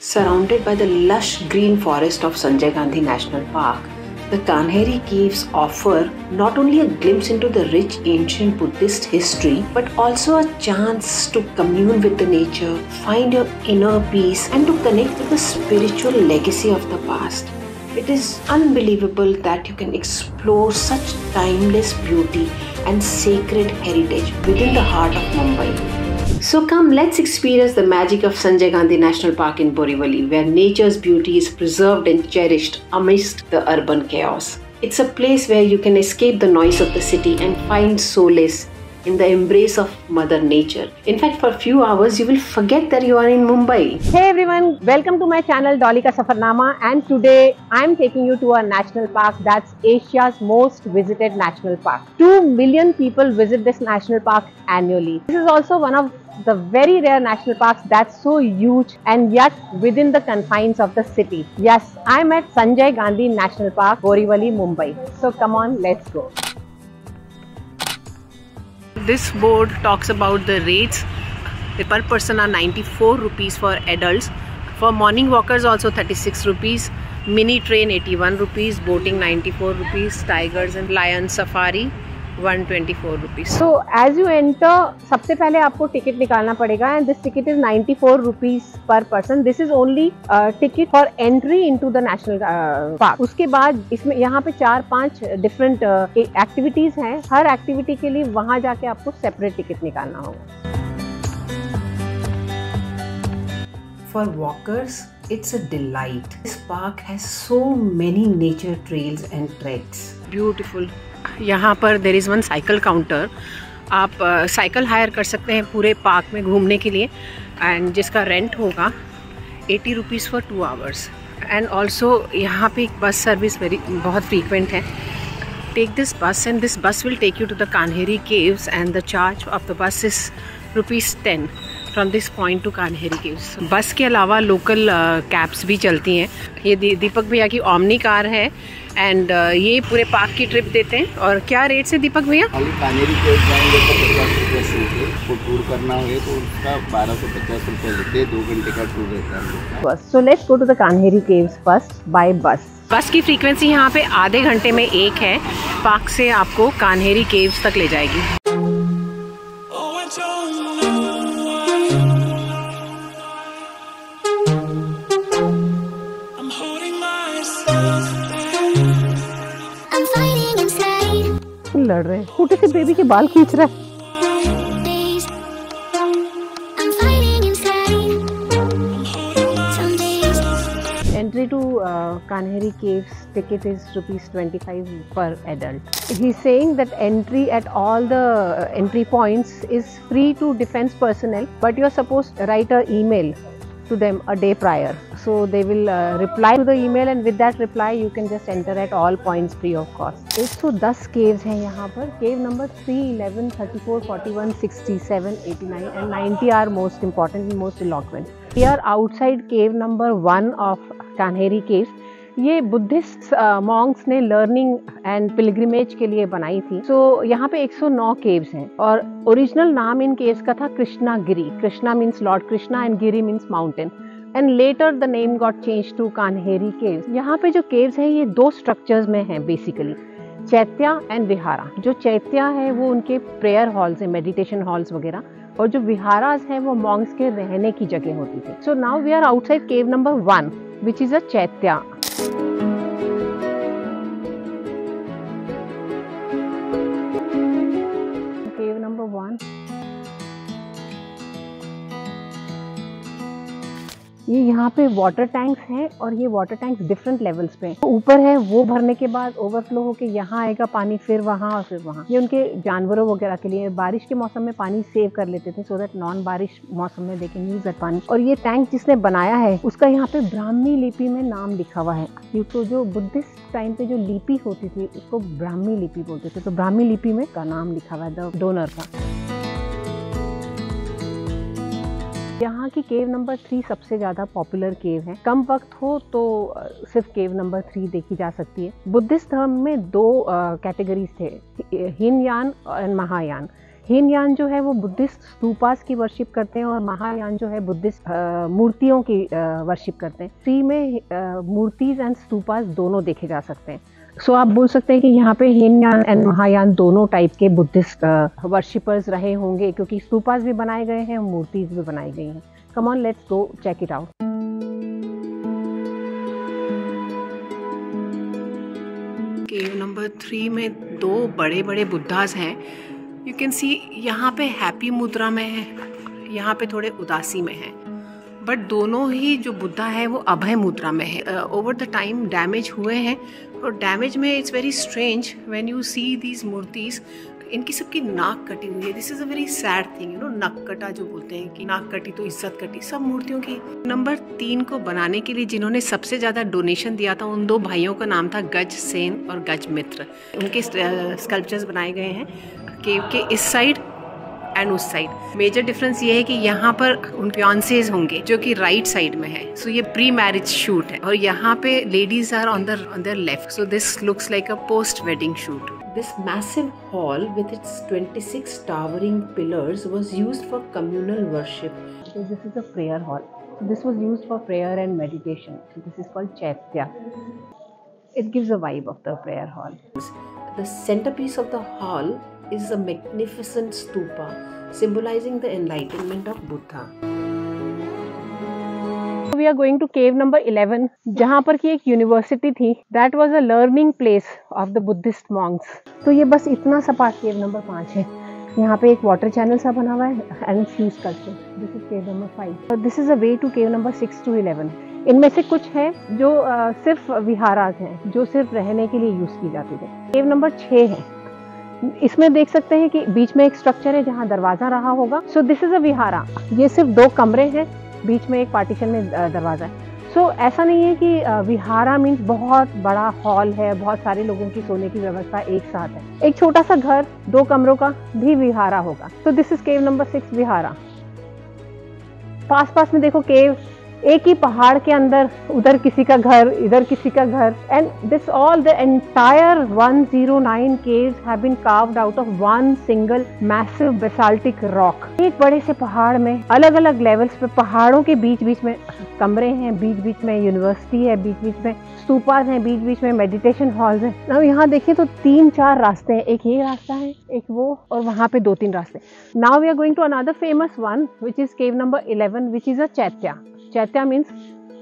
Surrounded by the lush green forest of Sanjay Gandhi National Park, the Kanheri Caves offer not only a glimpse into the rich ancient Buddhist history, but also a chance to commune with the nature, find your inner peace, and to connect with the spiritual legacy of the past. It is unbelievable that you can explore such timeless beauty and sacred heritage within the heart of Mumbai. So come, let's experience the magic of Sanjay Gandhi National Park in Borivali, where nature's beauty is preserved and cherished amidst the urban chaos. It's a place where you can escape the noise of the city and find solace in the embrace of Mother Nature. In fact, for a few hours, you will forget that you are in Mumbai. Hey everyone, welcome to my channel Dolly Ka Safarnama and today I'm taking you to a national park that's Asia's most visited national park. 2 million people visit this national park annually. This is also one of the very rare national parks that's so huge and yet within the confines of the city. Yes, I'm at Sanjay Gandhi National Park, Borivali, Mumbai. So come on, let's go. This board talks about the rates. Per person are 94 rupees for adults. For morning walkers also 36 rupees. Mini train 81 rupees. Boating 94 rupees. Tigers and lion safari one twenty so as you enter सबसे पहले आपको ticket निकालना पड़ेगा and this ticket is ninety four rupees per person this is only ticket for entry in the national park उसके बाद इसमें यहाँ पे चार पाँच डिफरेंट uh, एक्टिविटीज़ हैं। हर एक्टिविटी के लिए वहाँ जाके आपको सेपरेट टिकट निकालना होगा। For walkers, it's a delight. This park has so many nature trails and treks. Beautiful. यहाँ पर there is one cycle counter आप साइकिल uh, हायर कर सकते हैं पूरे पार्क में घूमने के लिए एंड जिसका रेंट होगा eighty rupees for two hours and also यहाँ पे एक बस सर्विस वेरी बहुत फ्रीक्वेंट है. Take this bus and this bus will take you to the Kanheri caves and the charge of the bus is rupees ten from this point to Kanheri caves bus के अलावा local cabs uh, भी चलती हैं। ये दीपक भैया की Omni car है and uh, ये पूरे पार्क की ट्रिप देते हैं। और क्या रेट से दीपक भैया? कानेरी जाएँगे तो पचास रुपये से टूर करना हो तो उसका बारह सौ पचास रुपये लेते हैं। दो घंटे का टूर रहता है बस so let's go to the Kanheri caves first by bus bus की फ्रीक्वेंसी यहाँ पे आधे घंटे में एक है। पार्क से आपको कान्हेरी केव्स तक ले जाएगी। लड़ रहे छोटे से बेबी के बाल खींच रहा है Entry to uh, Kanheri Caves ticket is rupees 25 per adult. He's saying that entry at all the uh, entry points is free to defense personnel, but you're supposed to write an email to them a day prior. So they will uh, reply to the email and with that reply you can just enter at all points free of cost. 110 caves हैं यहाँ पर cave number 3, 11, 34, 41, 67, 89 and 90 are most important and most eloquent. We are outside cave number 1 of Kanheri caves. ये Buddhist monks uh, ने learning and pilgrimage के लिए बनाई थी। सो so, यहाँ पे 109 केव्स हैं और ओरिजिनल नाम इन केव्स का था Krishna Giri Krishna means lord Krishna and Giri means mountain and later the name got change to Kanheri caves यहाँ पे जो केव्स हैं ये दो स्ट्रक्चर्स में हैं बेसिकली चैत्या एंड विहारा। जो चैत्या है वो उनके प्रेयर हॉल्स हैं मेडिटेशन हॉल्स वगैरह। और जो विहाराज है वो मॉन्ग्स के रहने की जगह होती थी। So now we are outside cave number one which is a chaitya. ये यहाँ पे वाटर टैंक्स हैं और ये वाटर टैंक्स डिफरेंट लेवल्स पे ऊपर है वो भरने के बाद ओवरफ्लो होके यहाँ आएगा पानी, फिर वहाँ और फिर वहाँ। ये उनके जानवरों वगैरह के लिए, बारिश के मौसम में पानी सेव कर लेते थे सो देट नॉन बारिश मौसम में देखें यूज़ दैट पानी। और ये टैंक जिसने बनाया है, उसका यहाँ पे ब्राह्मी लिपि में नाम लिखा हुआ है। तो जो बुद्धिस्ट टाइम पे जो लिपि होती थी, उसको ब्राह्मी लिपि बोलते थे। तो ब्राह्मी लिपि में का नाम लिखा हुआ है डोनर का। यहाँ की केव नंबर थ्री सबसे ज़्यादा पॉपुलर केव है। कम वक्त हो तो सिर्फ़ केव नंबर थ्री देखी जा सकती है। बुद्धिस्ट धर्म में दो कैटेगरीज थे हिनयान और महायान। हीनयान जो है वो बुद्धिस्ट स्तूपास की वर्शिप करते हैं और महायान जो है बुद्धिस्ट मूर्तियों की वर्शिप करते हैं। थ्री में मूर्तिज एंड स्तूपास दोनों देखे जा सकते हैं। सो so, आप बोल सकते हैं कि यहाँ पे हीनयान एंड महायान दोनों टाइप के बुद्धिस्ट वर्शिपर्स रहे होंगे क्योंकि स्तूपास भी बनाए गए हैं मूर्तिज भी बनाई गई हैं। Come on let's go check it out cave number three में दो बड़े बड़े बुद्धास हैं। यू कैन सी यहाँ पे हैप्पी मुद्रा में है यहाँ पे थोड़े उदासी में है। बट दोनों ही जो बुद्धा है वो अभय मुद्रा में है। ओवर द टाइम डैमेज हुए हैं और डैमेज में it's very strange when you see these मूर्तिज इनकी सबकी नाक कटी हुई है। This is a very sad thing you know नक कटा जो बोलते हैं कि नाक कटी तो इज़्ज़त कटी सब मूर्तियों की। नंबर तीन को बनाने के लिए जिन्होंने सबसे ज़्यादा डोनेशन दिया था, उन दो भाइयों का नाम था गज सेन और गज मित्र। उनके स्कल्पचर्स बनाए गए हैं। केव के इस साइड एंड उस साइड मेजर डिफरेंस ये है कि यहाँ पर उन फियांसेज होंगे जो कि राइट साइड में है सो so ये प्री मैरिज शूट है और यहाँ पे ladies are on the on there left so this looks like a post wedding shoot This massive hall with its 26 towering pillars was used for communal worship. So this is a prayer hall. So this was used for prayer and meditation. So this is called chaitya. It gives a vibe of the prayer hall. The centerpiece of the hall is a magnificent stupa symbolizing the enlightenment of Buddha. We are going to cave number 11 जहाँ पर की एक university थी. That was a learning place of the Buddhist monks तो ये बस इतना सा पार्ट केव नंबर पाँच है. यहाँ पे एक वाटर चैनल सा बना हुआ है and fuse culture this is cave number five this is a way to cave number six to eleven इनमें से कुछ है जो uh, सिर्फ़ विहाराज हैं जो सिर्फ़ रहने के लिए यूज़ की जाती थी केव नंबर छः है. इसमें देख सकते हैं कि बीच में एक स्ट्रक्चर है जहाँ दरवाज़ा रहा होगा। सो दिस इज़ अ विहारा ये सिर्फ़ दो कमरे हैं बीच में एक पार्टीशन में दरवाज़ा है। सो so, ऐसा नहीं है कि विहारा मीन्स बहुत बड़ा हॉल है बहुत सारे लोगों की सोने की व्यवस्था एक साथ है। एक छोटा सा घर दो कमरों का भी विहारा होगा। तो this is cave number six vihara पास पास में देखो केव एक ही पहाड़ के अंदर, उधर किसी का घर, इधर किसी का घर and this all the entire 109 caves have been carved out of one single massive basaltic rock एक बड़े से पहाड़ में अलग अलग लेवल्स पे, पहाड़ों के बीच बीच में, कमरे हैं बीच बीच में यूनिवर्सिटी है बीच बीच में स्तूपास हैं बीच बीच में मेडिटेशन हॉल्स हैं। अब यहाँ देखिए तो तीन चार रास्ते हैं, एक ये रास्ता है, एक वो, और वहाँ पे दो तीन रास्ते। Now we are going to another famous one which is cave number eleven which is a chaitya chaitya means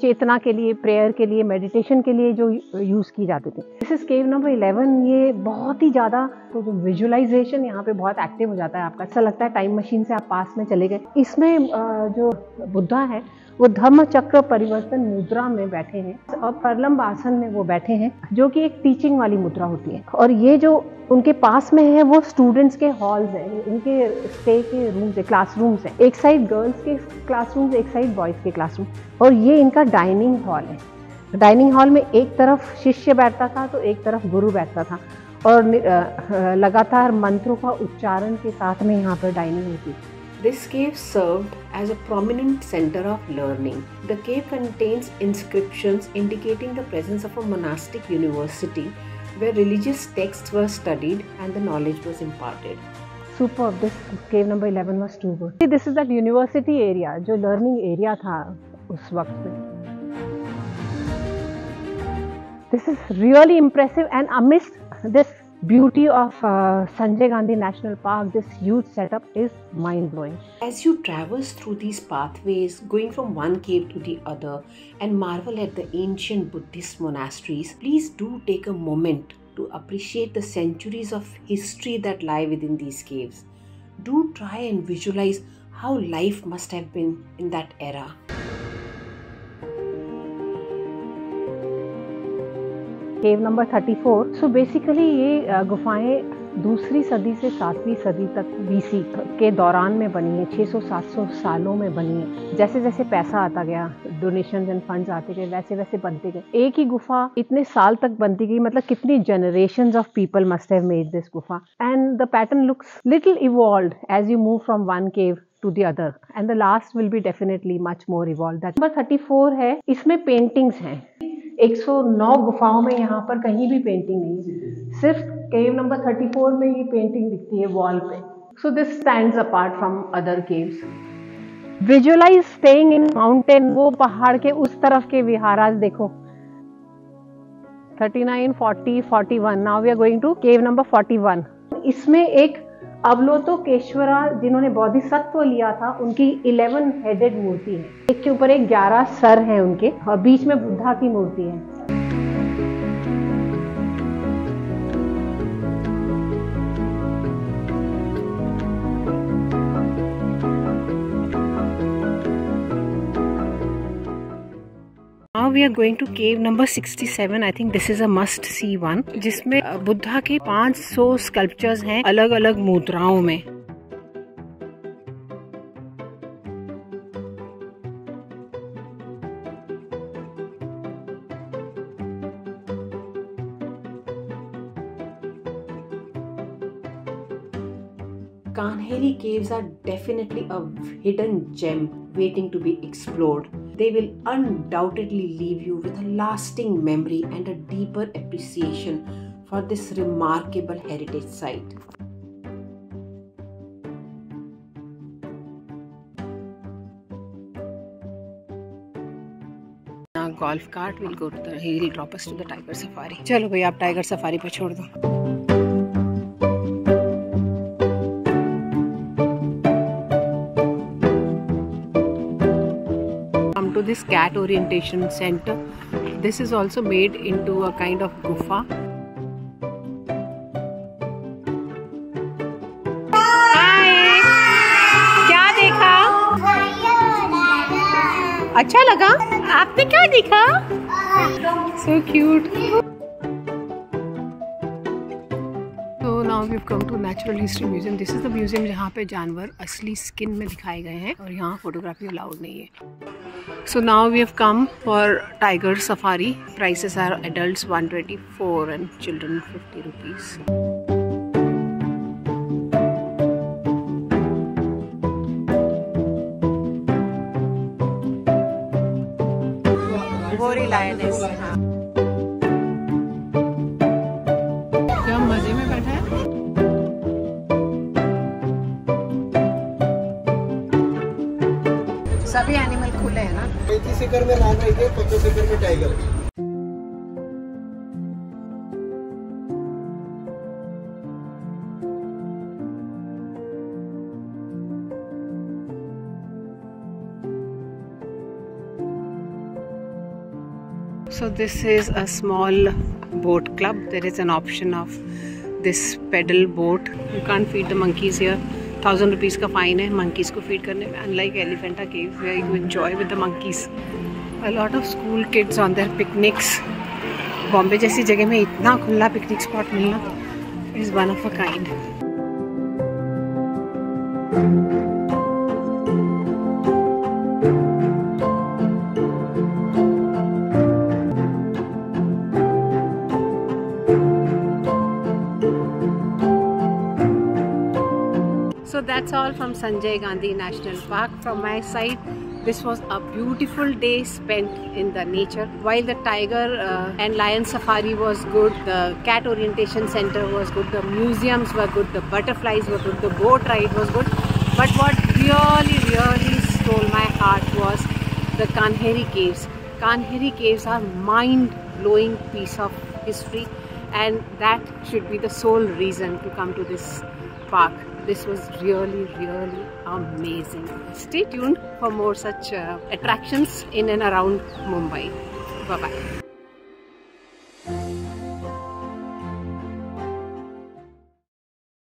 चेतना के लिए प्रेयर के लिए मेडिटेशन के लिए जो यूज़ की जाती थी। This is cave number eleven ये बहुत ही ज़्यादा तो जो विजुअलाइजेशन यहाँ पे बहुत एक्टिव हो जाता है आपका। ऐसा लगता है टाइम मशीन से आप पास में चले गए। इसमें जो बुद्धा है, वो धर्म चक्र परिवर्तन मुद्रा में बैठे हैं और परलम्ब आसन में वो बैठे हैं, जो कि एक टीचिंग वाली मुद्रा होती है। और ये जो उनके पास में है, वो स्टूडेंट्स के हॉल्स हैं, उनके स्टे के रूम्स है क्लासरूम्स हैं। एक साइड गर्ल्स के क्लासरूम्स एक साइड बॉयज़ के क्लासरूम और ये इनका डाइनिंग हॉल है डाइनिंग हॉल में एक तरफ़ शिष्य बैठता था तो एक तरफ़ गुरु बैठता था और लगातार मंत्रों का उच्चारण के साथ में यहाँ पर डाइनिंग होती है This cave served as a prominent center of learning. The cave contains inscriptions indicating the presence of a monastic university where religious texts were studied and the knowledge was imparted. Super. This cave number 11 was too good. This is that university area, जो learning area था उस वक्त में. This is really impressive and amidst this beauty of uh, Sanjay Gandhi National Park, this huge setup is mind blowing. As you traverse through these pathways, going from one cave to the other, and marvel at the ancient Buddhist monasteries, please do take a moment to appreciate the centuries of history that lie within these caves. Do try and visualize how life must have been in that era. Cave number 34 so basically ये गुफाएँ दूसरी सदी से सातवीं सदी तक BC के दौरान में बनी है 600-700 सालों में बनी है। जैसे जैसे पैसा आता गया डोनेशन एंड फंड्स आते गए, वैसे वैसे बनते गए। एक ही गुफा इतने साल तक बनती गई मतलब कितनी generation of people must have made this गुफा। And the pattern looks little evolve as you move from one cave to the other and the last will be definitely much more evolve number 34 है, इसमें paintings हैं। 109 गुफाओं में यहाँ पर कहीं भी पेंटिंग नहीं सिर्फ़ केव नंबर 34 में ये पेंटिंग दिखती है वॉल पे। So this stands apart from other caves visualize staying in mountain वो पहाड़ के उस तरफ़ के विहाराज देखो। 39, 40, 41. Now we are going to cave number 41. इसमें एक अवलोतोकेश्वरा जिन्होंने बौद्धिसत्व लिया था, उनकी 11 हेडेड मूर्ति है। एक के ऊपर एक 11 सर हैं उनके, और बीच में बुद्धा की मूर्ति है। Now we are going to cave number 67 I think this is a must see one जिसमें बुद्धा के 500 सौ स्कल्पचर्स हैं अलग अलग मुद्राओं में। Kanheri caves are definitely a hidden gem waiting to be explored They will undoubtedly leave you with a lasting memory and a deeper appreciation for this remarkable heritage site. golf cart will go to the he will drop us to the tiger safari chalo bhai aap tiger safari pe chhod do दो this cat orientation center. This is also made into a kind of gufa. अच्छा लगा आपने क्या देखा so cute now we come to natural history museum this is the museum जहाँ पे जानवर असली स्किन में दिखाए गए हैं और यहाँ फोटोग्राफी अलाउड नहीं है so now we have come for tiger safari prices are adult 124 and children 50 rupees lioness. हाँ. सभी एनिमल खुले हैं ना पैंतीस एकड़ में लाल रहेंगे पचास एकड़ में tiger So this is a small boat club. There is an option of this pedal boat. You can't feed the monkeys here. Thousand rupees का फ़ाइन है मंकीज़ को फ़ीड करने में unlike Elephanta cave where you enjoy with the monkeys a lot of school kids on their picnics Bombay जैसी जगह में इतना खुला पिकनिक स्पॉट मिलना is one of a kind that's all from Sanjay Gandhi National Park. From my side, this was a beautiful day spent in the nature. While the tiger uh, and lion safari was good, the cat orientation center was good, the museums were good, the butterflies were good, the boat ride was good. But what really, really stole my heart was the Kanheri caves. Kanheri caves are mind-blowing piece of history and that should be the sole reason to come to this park. This was really, really amazing. Stay tuned for more such uh, attractions in and around Mumbai. Bye-bye.